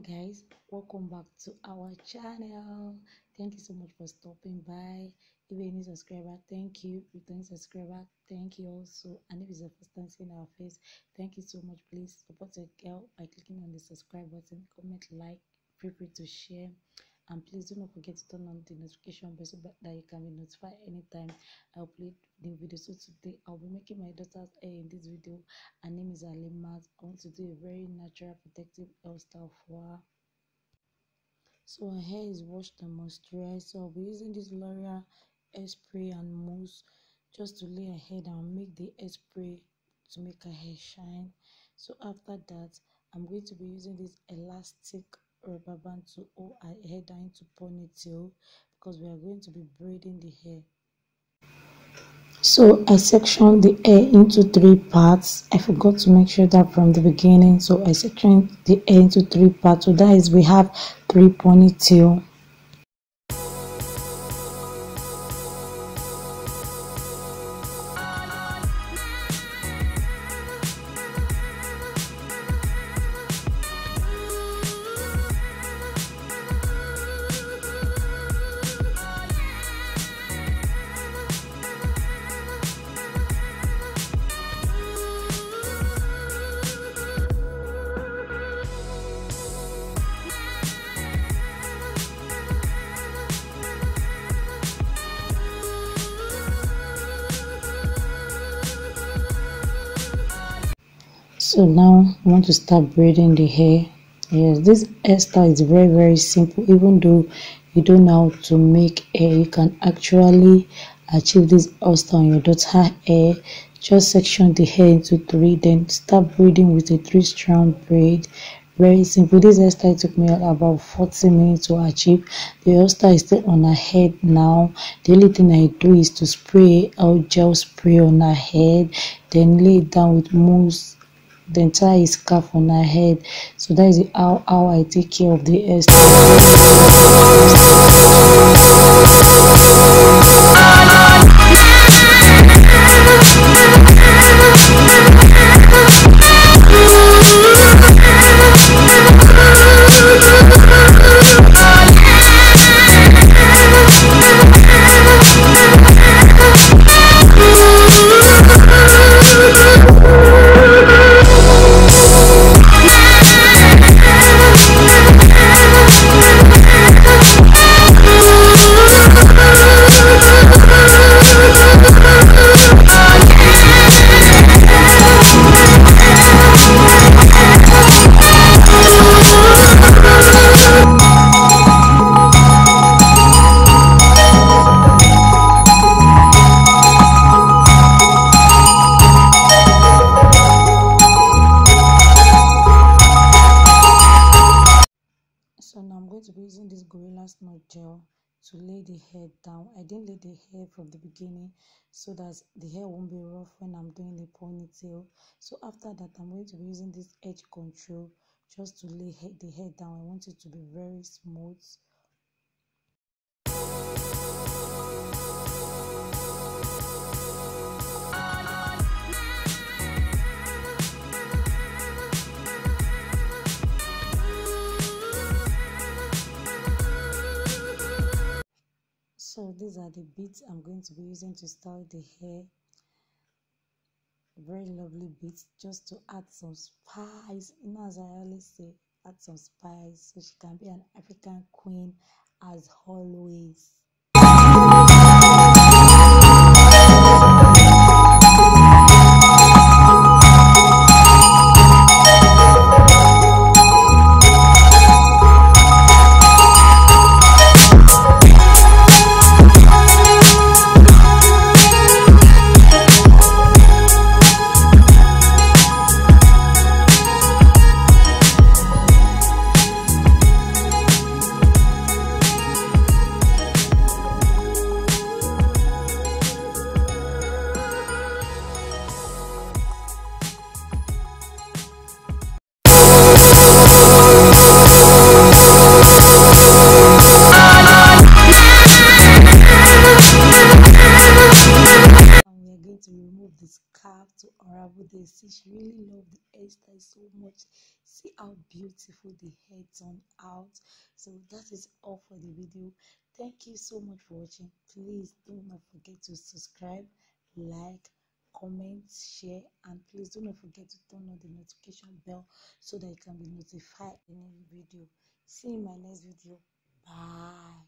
guys. Welcome back to our channel. Thank you so much for stopping by. If you're a new subscriber thank you. Returning subscriber thank you also. And if it's the first time seeing our face thank you so much. Please support the girl by clicking on the subscribe button comment like feel free to share and please do not forget to turn on the notification bell so that you can be notified anytime i upload new videos. So today i'll be making my daughter's hair in this video. Her name is alimat i want to do a very natural protective hairstyle for her. So her hair is washed and moisturized. So i'll be using this l'oreal hairspray and mousse just to lay her hair and make the hairspray to make her hair shine. So after that i'm going to be using this elastic rubber band oh, to hold her hair down into oh, ponytail because we are going to be braiding the hair. So i sectioned the hair into three parts. I forgot to make sure that from the beginning. So i sectioned the hair into three parts. So that is we have three ponytail so now i want to start braiding the hair. Yes this hairstyle is very very simple even though you don't know how to make hair you can actually achieve this hairstyle on your daughter hair. Just section the hair into three then start braiding with a three strand braid. Very simple this hairstyle took me about 40 minutes to achieve. The hairstyle is still on her head now. The only thing i do is to spray out gel spray on her head then lay it down with mousse then tie a scarf on her head. So that is how, how i take care of the hairstyle gel to lay the hair down. I didn't lay the hair from the beginning so that the hair won't be rough when i'm doing the ponytail. So after that i'm going to be using this edge control just to lay the hair down. I want it to be very smooth these are the beads i'm going to be using to style the hair. Very lovely beads just to add some spice. You know as i always say add some spice so she can be an african queen as always She really loved the hairstyle so much. See how beautiful the hair turned out. So that is all for the video. Thank you so much for watching. Please do not forget to subscribe like comment share and please do not forget to turn on the notification bell so that you can be notified in any video. See you in my next video. Bye